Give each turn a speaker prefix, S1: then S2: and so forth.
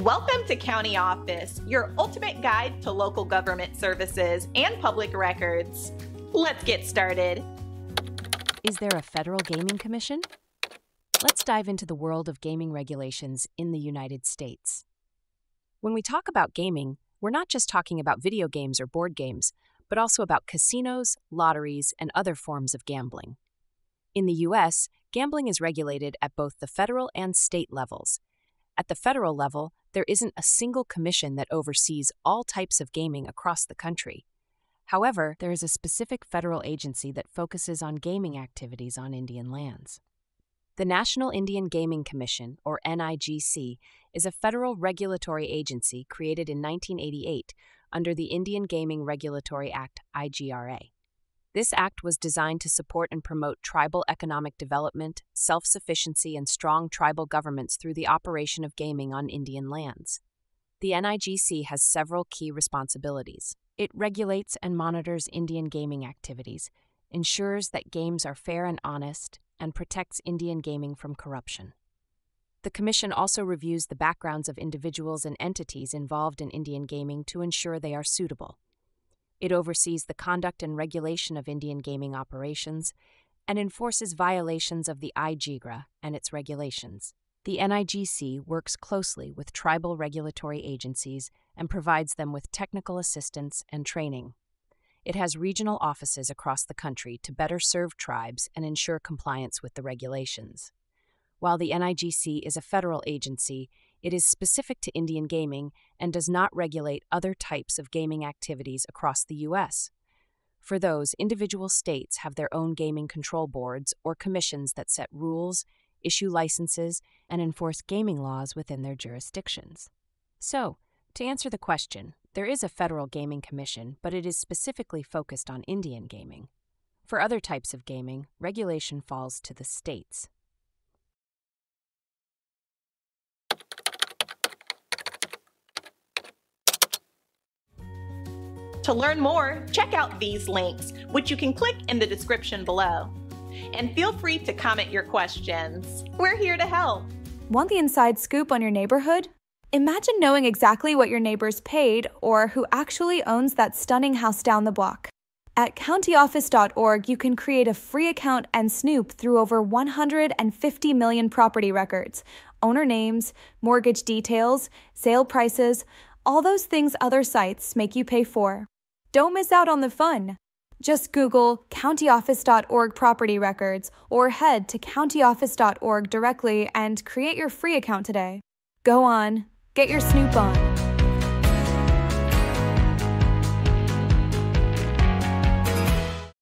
S1: Welcome to County Office, your ultimate guide to local government services and public records. Let's get started.
S2: Is there a federal gaming commission? Let's dive into the world of gaming regulations in the United States. When we talk about gaming, we're not just talking about video games or board games, but also about casinos, lotteries, and other forms of gambling. In the U.S., gambling is regulated at both the federal and state levels. At the federal level, there isn't a single commission that oversees all types of gaming across the country. However, there is a specific federal agency that focuses on gaming activities on Indian lands. The National Indian Gaming Commission, or NIGC, is a federal regulatory agency created in 1988 under the Indian Gaming Regulatory Act, IGRA. This act was designed to support and promote tribal economic development, self sufficiency, and strong tribal governments through the operation of gaming on Indian lands. The NIGC has several key responsibilities. It regulates and monitors Indian gaming activities, ensures that games are fair and honest, and protects Indian gaming from corruption. The Commission also reviews the backgrounds of individuals and entities involved in Indian gaming to ensure they are suitable. It oversees the conduct and regulation of Indian gaming operations and enforces violations of the IGRA and its regulations. The NIGC works closely with tribal regulatory agencies and provides them with technical assistance and training. It has regional offices across the country to better serve tribes and ensure compliance with the regulations. While the NIGC is a federal agency, it is specific to Indian gaming and does not regulate other types of gaming activities across the U.S. For those, individual states have their own gaming control boards or commissions that set rules, issue licenses, and enforce gaming laws within their jurisdictions. So, to answer the question, there is a federal gaming commission, but it is specifically focused on Indian gaming. For other types of gaming, regulation falls to the states.
S1: To learn more, check out these links, which you can click in the description below. And feel free to comment your questions. We're here to help.
S3: Want the inside scoop on your neighborhood? Imagine knowing exactly what your neighbors paid or who actually owns that stunning house down the block. At countyoffice.org, you can create a free account and snoop through over 150 million property records, owner names, mortgage details, sale prices, all those things other sites make you pay for. Don't miss out on the fun. Just Google countyoffice.org property records or head to countyoffice.org directly and create your free account today. Go on, get your snoop on.